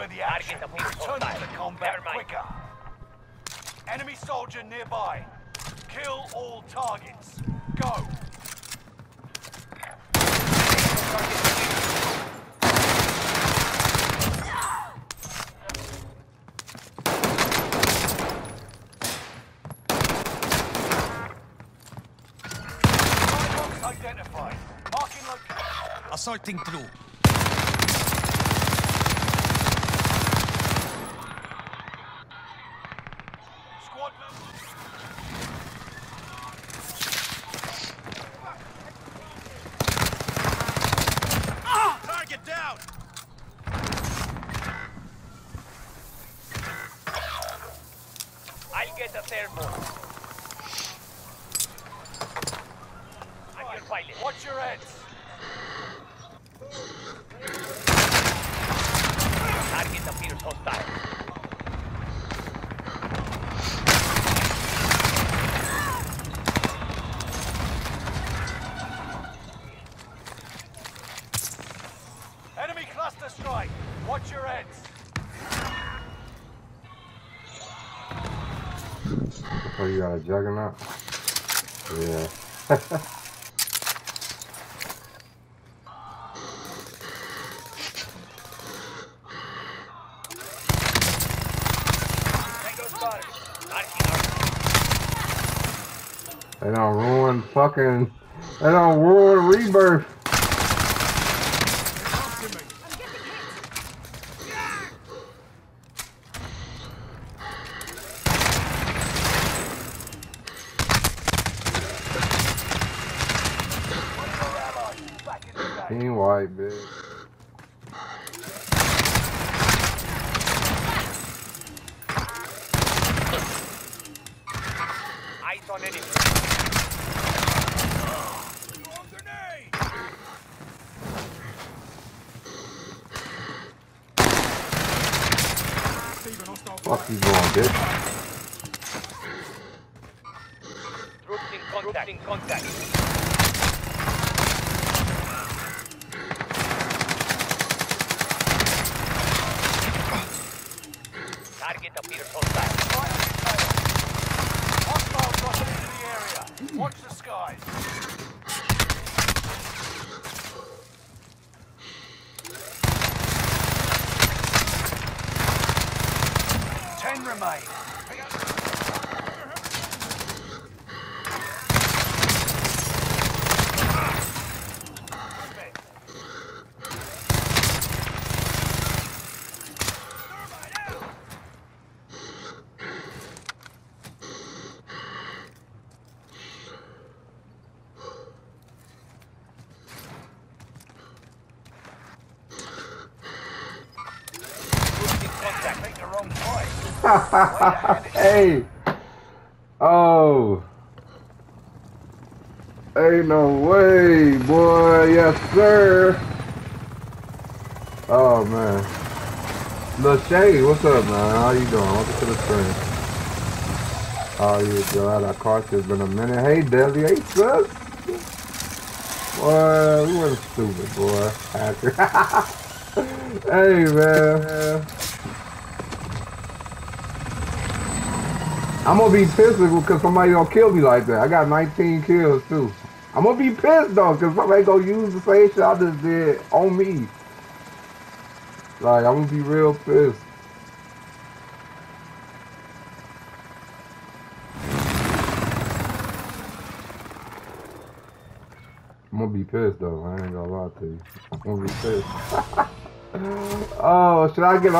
noteworthy action. Return to the combat quicker. Enemy soldier nearby. Kill all targets. Go. Firebox identified. Marking location. Assaulting through. Watch your heads. Target appears hostile. Enemy strike. Watch your heads. Oh, you got a juggernaut? Yeah. They don't ruin fucking. They don't ruin rebirth. In the white, bitch. eyes on enemy. Fuck you going, bitch. Troops in contact. in contact. Target appears hostile. Hostile dropping into the area. Watch the skies. Ten remain. Troops in contact. Make the wrong choice. hey. Oh. Ain't no way, boy. Yes, sir. Oh, man. Shay, what's up, man? How you doing? Welcome to the stream. Oh, you doing? I caught you. It's been a minute. Hey, Desi. Hey, sis. Boy, we were stupid, boy. Hey, man. I'm gonna be pissed because somebody gonna kill me like that. I got 19 kills too. I'm gonna be pissed though because somebody gonna use the same shit I just did on me. Like I'm gonna be real pissed. I'm gonna be pissed though. I ain't gonna lie to you. I'm gonna be pissed. oh, should I get